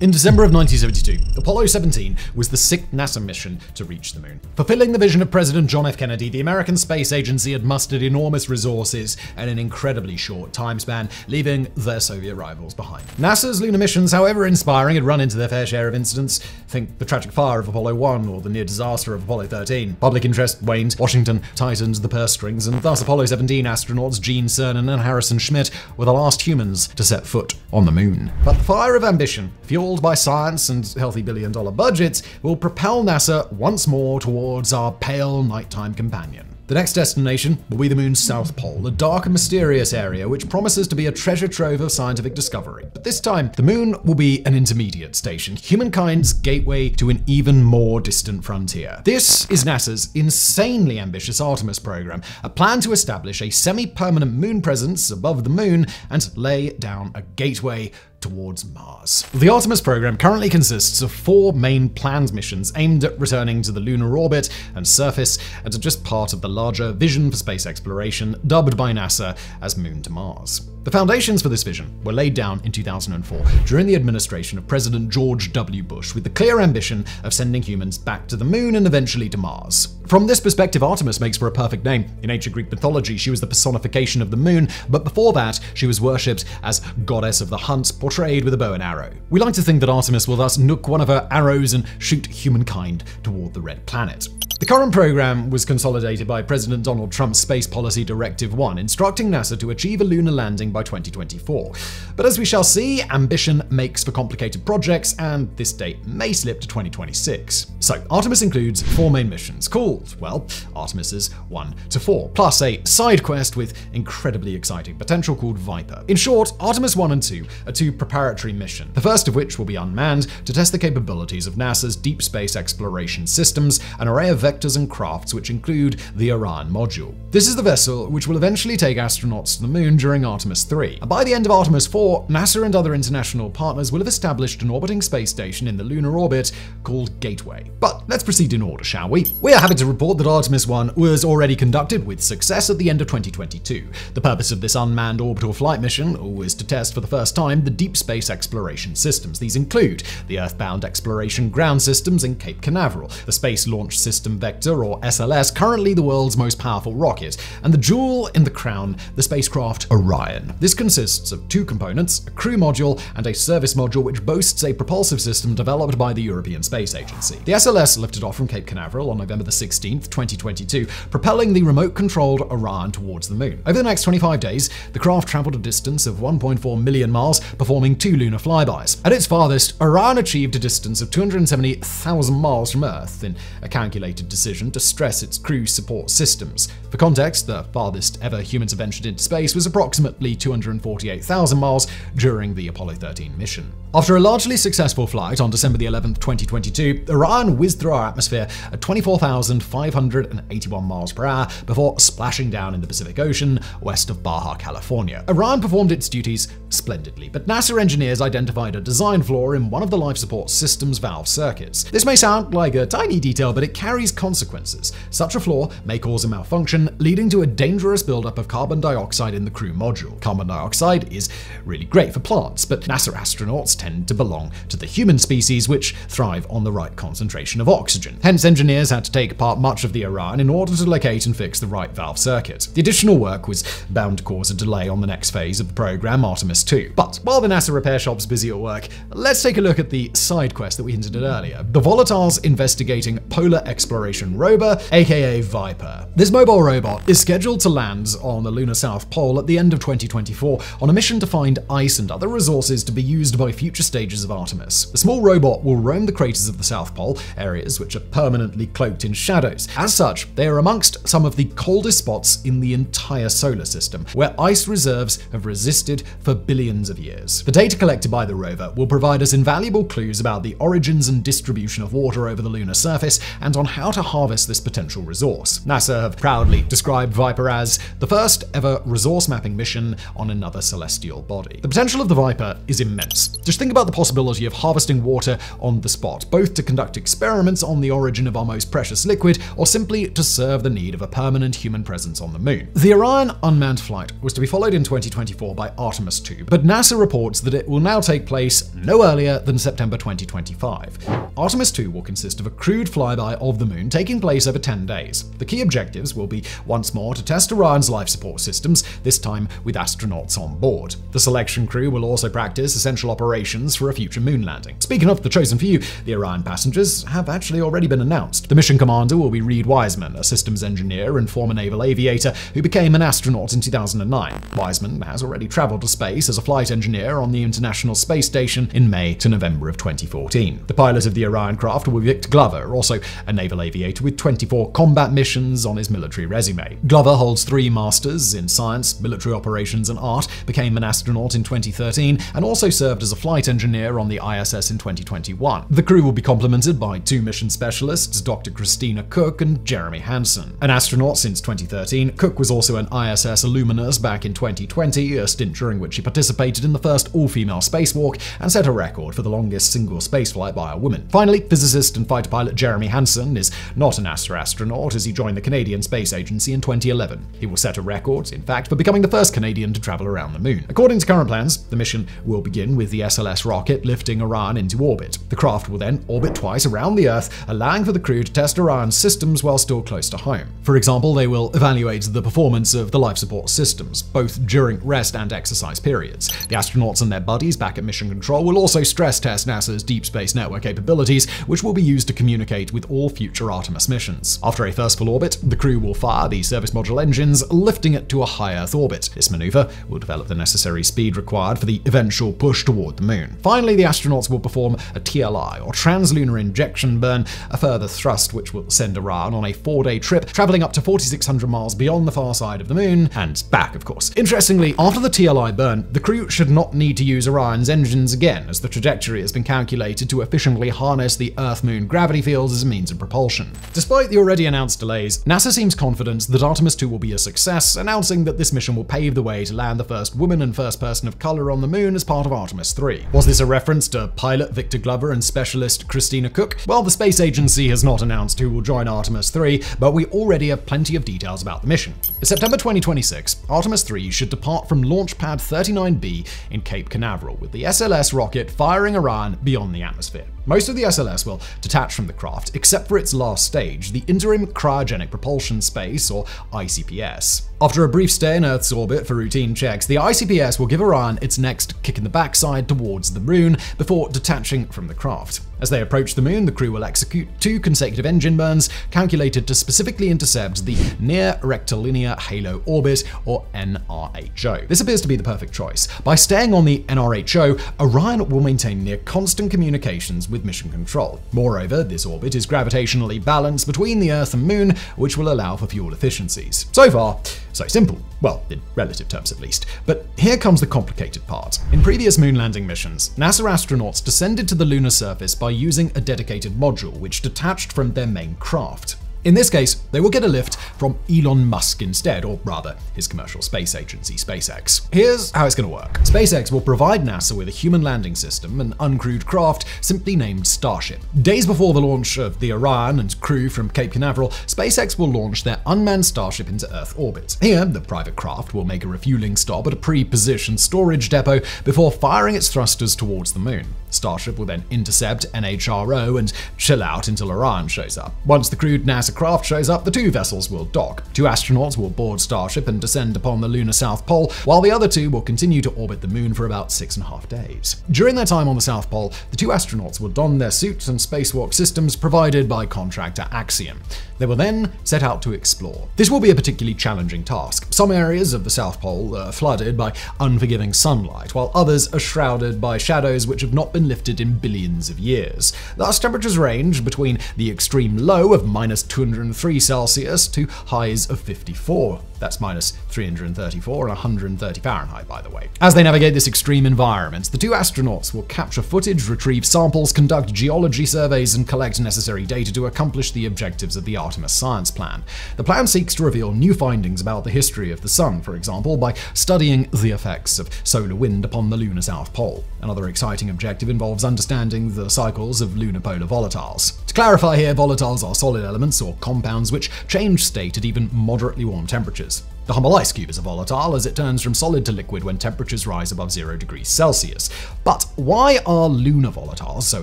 In December of 1972, Apollo 17 was the sixth NASA mission to reach the moon. Fulfilling the vision of President John F. Kennedy, the American Space Agency had mustered enormous resources in an incredibly short time span, leaving their Soviet rivals behind. NASA's lunar missions, however inspiring, had run into their fair share of incidents. Think the tragic fire of Apollo 1 or the near disaster of Apollo 13. Public interest waned, Washington tightened the purse strings, and thus Apollo 17 astronauts Gene Cernan and Harrison Schmitt were the last humans to set foot on the moon. But the fire of ambition, fueled fueled by science and healthy billion dollar budgets, will propel NASA once more towards our pale nighttime companion. The next destination will be the moon's south pole, a dark and mysterious area which promises to be a treasure trove of scientific discovery. But this time, the moon will be an intermediate station, humankind's gateway to an even more distant frontier. This is NASA's insanely ambitious Artemis program, a plan to establish a semi permanent moon presence above the moon and lay down a gateway towards Mars. The Artemis program currently consists of four main planned missions aimed at returning to the lunar orbit and surface and are just part of the larger vision for space exploration dubbed by NASA as Moon to Mars. The foundations for this vision were laid down in 2004 during the administration of President George W. Bush with the clear ambition of sending humans back to the moon and eventually to Mars. From this perspective, Artemis makes for a perfect name. In ancient Greek mythology, she was the personification of the moon, but before that, she was worshipped as goddess of the hunt, portrayed with a bow and arrow. We like to think that Artemis will thus nook one of her arrows and shoot humankind toward the red planet. The current program was consolidated by President Donald Trump's Space Policy Directive 1, instructing NASA to achieve a lunar landing by 2024. But as we shall see, ambition makes for complicated projects, and this date may slip to 2026. So, Artemis includes four main missions called, well, Artemis's 1 to 4, plus a side quest with incredibly exciting potential called Viper. In short, Artemis 1 and 2 are two preparatory mission, the first of which will be unmanned to test the capabilities of NASA's deep space exploration systems, an array of vectors and crafts which include the Orion module. This is the vessel which will eventually take astronauts to the moon during Artemis 3. And by the end of Artemis 4, NASA and other international partners will have established an orbiting space station in the lunar orbit called Gateway. But let's proceed in order, shall we? We are happy to report that Artemis 1 was already conducted with success at the end of 2022. The purpose of this unmanned orbital flight mission was to test for the first time the deep space exploration systems. These include the Earthbound Exploration Ground Systems in Cape Canaveral, the Space Launch System Vector, or SLS, currently the world's most powerful rocket, and the jewel in the crown, the spacecraft Orion. This consists of two components, a crew module and a service module which boasts a propulsive system developed by the European Space Agency. The SLS lifted off from Cape Canaveral on November 16, 2022, propelling the remote-controlled Orion towards the moon. Over the next 25 days, the craft traveled a distance of 1.4 million miles, performing two lunar flybys. At its farthest, Orion achieved a distance of 270,000 miles from Earth in a calculated decision to stress its crew support systems. For context, the farthest ever humans have ventured into space was approximately 248,000 miles during the Apollo 13 mission. After a largely successful flight on December 11, 2022, Orion whizzed through our atmosphere at 24,581 miles per hour before splashing down in the Pacific Ocean west of Baja, California. Orion performed its duties splendidly, but NASA engineers identified a design flaw in one of the life support system's valve circuits. This may sound like a tiny detail, but it carries consequences. Such a flaw may cause a malfunction, leading to a dangerous buildup of carbon dioxide in the crew module. Carbon dioxide is really great for plants, but NASA astronauts tend to belong to the human species, which thrive on the right concentration of oxygen. Hence, engineers had to take apart much of the Orion in order to locate and fix the right valve circuit. The additional work was bound to cause a delay on the next phase of the program, Artemis 2. But while the NASA repair shop's busy at work, let's take a look at the side quest that we hinted at earlier. The Volatiles investigating Polar Exploration Rover, aka Viper. This mobile robot is scheduled to land on the lunar South Pole at the end of 2024 on a mission to find ice and other resources to be used by future stages of Artemis. The small robot will roam the craters of the South Pole, areas which are permanently cloaked in shadows. As such, they are amongst some of the coldest spots in the entire solar system, where ice reserves have resisted for billions of years. The data collected by the rover will provide us invaluable clues about the origins and distribution of water over the lunar surface and on how to harvest this potential resource. NASA have proudly described Viper as the first ever resource mapping mission on another celestial body. The potential of the Viper is immense. Just think about the possibility of harvesting water on the spot, both to conduct experiments on the origin of our most precious liquid or simply to serve the need of a permanent human presence on the moon. The Orion unmanned flight was to be followed in 2024 by Artemis 2, but NASA reports that it will now take place no earlier than September 2025. Artemis 2 will consist of a crewed flyby of the moon taking place over 10 days. The key objectives will be once more to test Orion's life support systems, this time with astronauts on board. The selection crew will also practice essential operations for a future moon landing. Speaking of the chosen few, the Orion passengers have actually already been announced. The mission commander will be Reid Wiseman, a systems engineer and former naval aviator who became an astronaut in 2009. Wiseman has already traveled to space as a flight engineer on the International Space Station in May to November of 2014. The pilot of the Orion craft will be Victor Glover, also a naval aviator with 24 combat missions on his military resume. Glover holds three masters in science, military operations, and art, became an astronaut in 2013, and also served as a flight engineer on the ISS in 2021. The crew will be complemented by two mission specialists, Dr. Christina Koch and Jeremy Hansen. An astronaut since 2013, Cook was also an ISS alumnus back in 2020, a stint during which he participated in the first all-female spacewalk and set a record for the longest single spaceflight by a woman. Finally, physicist and fighter pilot Jeremy Hansen is not an NASA astronaut as he joined the Canadian Space Agency in 2011. He will set a record, in fact, for becoming the first Canadian to travel around the moon. According to current plans, the mission will begin with the SLS rocket lifting Orion into orbit. The craft will then orbit twice around the Earth, allowing for the crew to test Orion's systems while still close to home. For example, they will evaluate the performance of the life support systems, both during rest and exercise periods. The astronauts and their buddies back at Mission Control will also stress test NASA's Deep Space Network capabilities, which will be used to communicate with all future Artemis missions. After a first full orbit, the crew will fire the service module engines, lifting it to a high Earth orbit. This maneuver will develop the necessary speed required for the eventual push toward the moon. Finally, the astronauts will perform a TLI, or translunar injection burn, a further thrust which will send Orion on a four-day trip, traveling up to 4,600 miles beyond the far side of the moon, and back, of course. Interestingly, after the TLI burn, the crew should not need to use Orion's engines again, as the trajectory has been calculated to efficiently harness the Earth-Moon gravity fields as a means of propulsion. Despite the already announced delays, NASA seems confident that Artemis 2 will be a success, announcing that this mission will pave the way to land the first woman and first person of color on the moon as part of Artemis 3. Was this a reference to pilot Victor Glover and specialist Christina Koch? Well, the space agency has not announced who will join Artemis 3, but we already have plenty of details about the mission. In September 2026, Artemis 3 should depart from Launch Pad 39B in Cape Canaveral, with the SLS rocket firing Orion beyond the atmosphere. Most of the SLS will detach from the craft, except for its last stage, the Interim Cryogenic Propulsion Space, or ICPS. After a brief stay in Earth's orbit for routine checks, the ICPS will give Orion its next kick in the backside towards the moon before detaching from the craft. As they approach the moon, the crew will execute two consecutive engine burns calculated to specifically intercept the Near Rectilinear Halo Orbit, or NRHO. This appears to be the perfect choice. By staying on the NRHO, Orion will maintain near constant communications with mission control. Moreover, this orbit is gravitationally balanced between the Earth and Moon, which will allow for fuel efficiencies. So far, so simple. Well, in relative terms at least. But here comes the complicated part. In previous moon landing missions, NASA astronauts descended to the lunar surface by using a dedicated module which detached from their main craft. In this case, they will get a lift from Elon Musk instead, or rather, his commercial space agency, SpaceX. Here's how it's going to work SpaceX will provide NASA with a human landing system, an uncrewed craft simply named Starship. Days before the launch of the Orion and crew from Cape Canaveral, SpaceX will launch their unmanned Starship into Earth orbit. Here, the private craft will make a refueling stop at a pre positioned storage depot before firing its thrusters towards the moon. Starship will then intercept NHRO and chill out until Orion shows up. Once the crewed NASA craft shows up, the two vessels will dock. Two astronauts will board Starship and descend upon the lunar South Pole, while the other two will continue to orbit the moon for about six and a half days. During their time on the South Pole, the two astronauts will don their suits and spacewalk systems provided by contractor Axiom. They will then set out to explore. This will be a particularly challenging task. Some areas of the South Pole are flooded by unforgiving sunlight, while others are shrouded by shadows which have not been lifted in billions of years. Thus, temperatures range between the extreme low of minus 203 Celsius to highs of 54. That's minus 334 and 130 Fahrenheit, by the way. As they navigate this extreme environment, the two astronauts will capture footage, retrieve samples, conduct geology surveys, and collect necessary data to accomplish the objectives of the Artemis Science Plan. The plan seeks to reveal new findings about the history of the Sun, for example, by studying the effects of solar wind upon the lunar South Pole. Another exciting objective involves understanding the cycles of lunar polar volatiles. To clarify here, volatiles are solid elements or compounds which change state at even moderately warm temperatures. The humble ice cube is a volatile as it turns from solid to liquid when temperatures rise above 0 degrees Celsius. But why are lunar volatiles so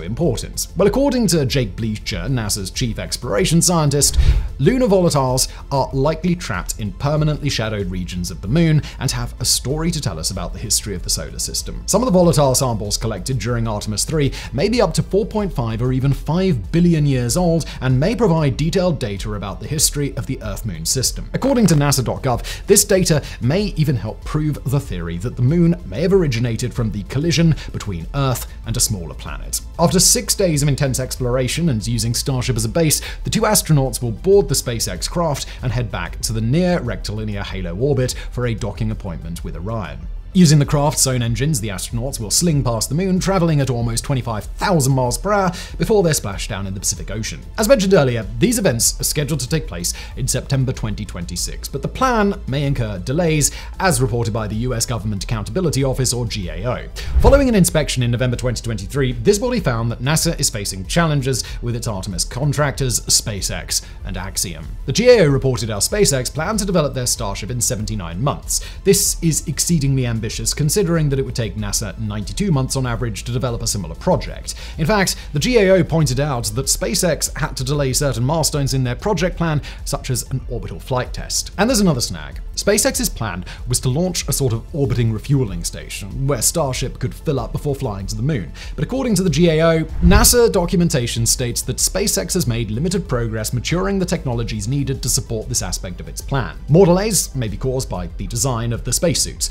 important? Well, according to Jake Bleacher, NASA's chief exploration scientist, lunar volatiles are likely trapped in permanently shadowed regions of the moon and have a story to tell us about the history of the solar system. Some of the volatile samples collected during Artemis 3 may be up to 4.5 or even 5 billion years old and may provide detailed data about the history of the Earth Moon system. According to NASA.gov, this data may even help prove the theory that the moon may have originated from the collision between Earth and a smaller planet. After six days of intense exploration and using Starship as a base, the two astronauts will board the SpaceX craft and head back to the near rectilinear Halo orbit for a docking appointment with Orion. Using the craft's own engines, the astronauts will sling past the moon, traveling at almost 25,000 miles per hour before they're splashed down in the Pacific Ocean. As mentioned earlier, these events are scheduled to take place in September 2026, but the plan may incur delays, as reported by the US Government Accountability Office or GAO. Following an inspection in November 2023, this body found that NASA is facing challenges with its Artemis contractors, SpaceX and Axiom. The GAO reported how SpaceX planned to develop their Starship in 79 months. This is exceedingly ambitious ambitious considering that it would take NASA 92 months on average to develop a similar project. In fact, the GAO pointed out that SpaceX had to delay certain milestones in their project plan, such as an orbital flight test. And there's another snag. SpaceX's plan was to launch a sort of orbiting refueling station, where Starship could fill up before flying to the moon. But according to the GAO, NASA documentation states that SpaceX has made limited progress maturing the technologies needed to support this aspect of its plan. More delays may be caused by the design of the spacesuits.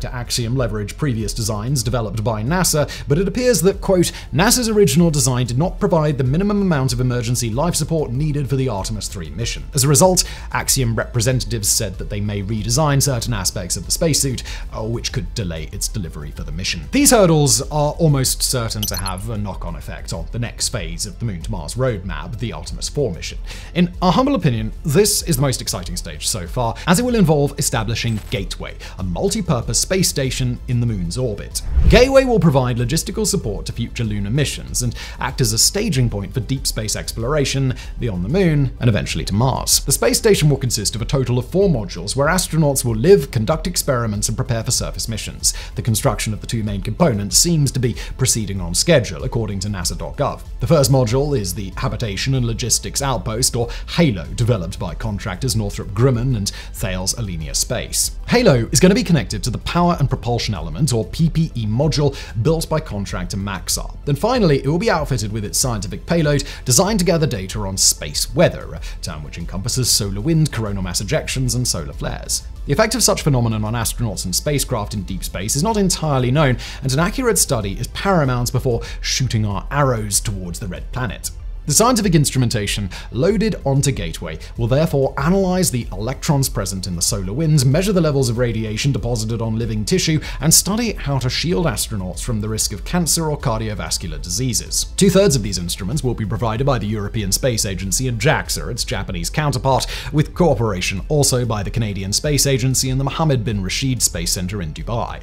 Contractor Axiom leverage previous designs developed by NASA, but it appears that, quote, NASA's original design did not provide the minimum amount of emergency life support needed for the Artemis 3 mission. As a result, Axiom representatives said that they may redesign certain aspects of the spacesuit, uh, which could delay its delivery for the mission. These hurdles are almost certain to have a knock on effect on the next phase of the Moon to Mars roadmap, the Artemis 4 mission. In our humble opinion, this is the most exciting stage so far, as it will involve establishing Gateway, a multi purpose space station in the moon's orbit. Gateway will provide logistical support to future lunar missions and act as a staging point for deep space exploration beyond the moon and eventually to Mars. The space station will consist of a total of four modules where astronauts will live, conduct experiments, and prepare for surface missions. The construction of the two main components seems to be proceeding on schedule, according to NASA.gov. The first module is the Habitation and Logistics Outpost, or HALO, developed by contractors Northrop Grumman and Thales Alenia Space. HALO is going to be connected to the power Power and Propulsion Element, or PPE module, built by contractor Maxar. Then finally, it will be outfitted with its scientific payload, designed to gather data on space weather, a term which encompasses solar wind, coronal mass ejections, and solar flares. The effect of such phenomenon on astronauts and spacecraft in deep space is not entirely known, and an accurate study is paramount before shooting our arrows towards the red planet. The scientific instrumentation loaded onto Gateway will therefore analyze the electrons present in the solar winds, measure the levels of radiation deposited on living tissue, and study how to shield astronauts from the risk of cancer or cardiovascular diseases. Two thirds of these instruments will be provided by the European Space Agency and JAXA, its Japanese counterpart, with cooperation also by the Canadian Space Agency and the Mohammed bin Rashid Space Center in Dubai.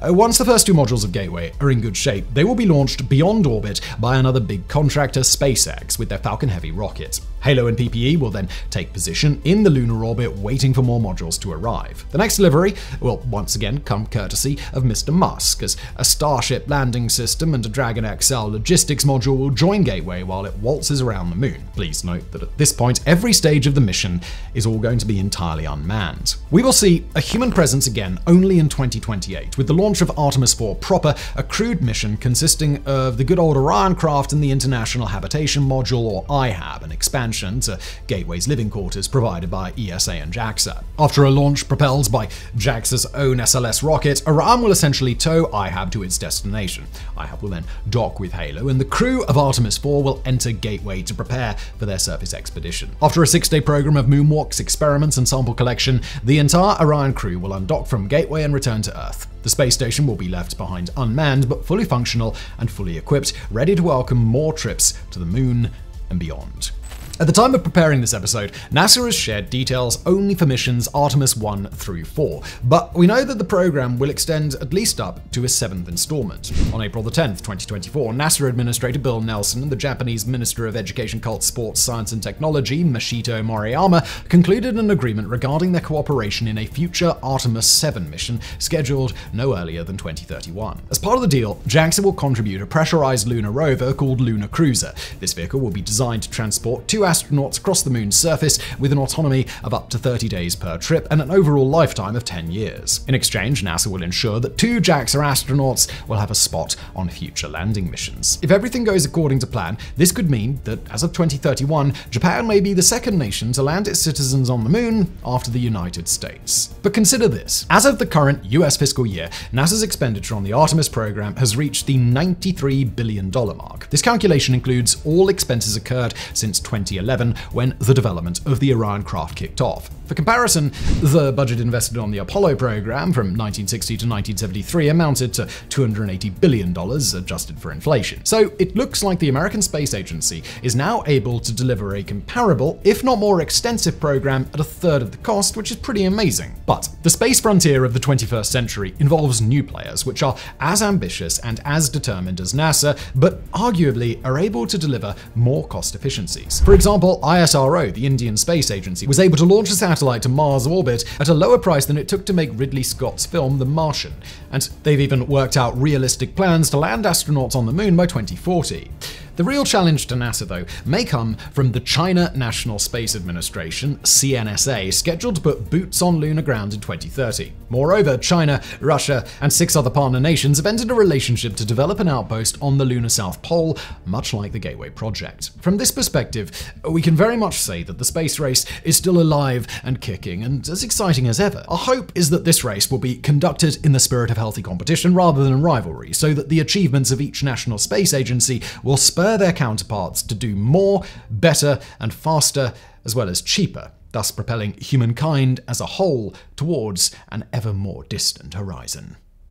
Uh, once the first two modules of Gateway are in good shape, they will be launched beyond orbit by another big contractor, SpaceX with their Falcon Heavy rocket. Halo and PPE will then take position in the lunar orbit, waiting for more modules to arrive. The next delivery will once again come courtesy of Mr. Musk, as a Starship landing system and a Dragon XL logistics module will join Gateway while it waltzes around the moon. Please note that at this point, every stage of the mission is all going to be entirely unmanned. We will see a human presence again only in 2028, with the launch of Artemis 4 proper, a crewed mission consisting of the good old Orion craft and the International Habitation Module, or IHAB, an expansion to Gateway's living quarters provided by ESA and JAXA. After a launch propelled by JAXA's own SLS rocket, Orion will essentially tow IHAB to its destination. IHAB will then dock with Halo, and the crew of Artemis 4 will enter Gateway to prepare for their surface expedition. After a six day program of moonwalks, experiments, and sample collection, the entire Orion crew will undock from Gateway and return to Earth. The space station will be left behind unmanned, but fully functional and fully equipped, ready to welcome more trips to the moon and beyond. At the time of preparing this episode, NASA has shared details only for missions Artemis 1 through 4, but we know that the program will extend at least up to a seventh installment. On April the 10th, 2024, NASA Administrator Bill Nelson and the Japanese Minister of Education, Culture, Sports, Science and Technology, Masahito Moriyama, concluded an agreement regarding their cooperation in a future Artemis 7 mission scheduled no earlier than 2031. As part of the deal, JAXA will contribute a pressurized lunar rover called Lunar Cruiser. This vehicle will be designed to transport two astronauts cross the moon's surface with an autonomy of up to 30 days per trip and an overall lifetime of 10 years. In exchange, NASA will ensure that two JAXA astronauts will have a spot on future landing missions. If everything goes according to plan, this could mean that as of 2031, Japan may be the second nation to land its citizens on the moon after the United States. But consider this. As of the current US fiscal year, NASA's expenditure on the Artemis program has reached the $93 billion mark. This calculation includes all expenses incurred since 2011 when the development of the Orion craft kicked off. For comparison, the budget invested on the Apollo program from 1960 to 1973 amounted to $280 billion adjusted for inflation. So it looks like the American Space Agency is now able to deliver a comparable, if not more extensive program at a third of the cost, which is pretty amazing. But the space frontier of the 21st century involves new players, which are as ambitious and as determined as NASA, but arguably are able to deliver more cost efficiencies. For example, ISRO, the Indian Space Agency, was able to launch a satellite to Mars orbit at a lower price than it took to make Ridley Scott's film The Martian, and they've even worked out realistic plans to land astronauts on the moon by 2040. The real challenge to NASA, though, may come from the China National Space Administration, CNSA, scheduled to put boots on lunar ground in 2030. Moreover, China, Russia, and six other partner nations have entered a relationship to develop an outpost on the lunar South Pole, much like the Gateway project. From this perspective, we can very much say that the space race is still alive and kicking and as exciting as ever. Our hope is that this race will be conducted in the spirit of healthy competition rather than rivalry, so that the achievements of each national space agency will spur spur their counterparts to do more, better, and faster, as well as cheaper, thus propelling humankind as a whole towards an ever more distant horizon.